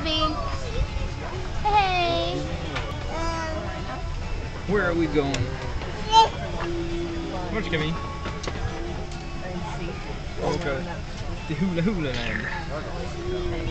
Abby. Hey. Where are we going? Where's Kimmy? Okay. The hula hula land.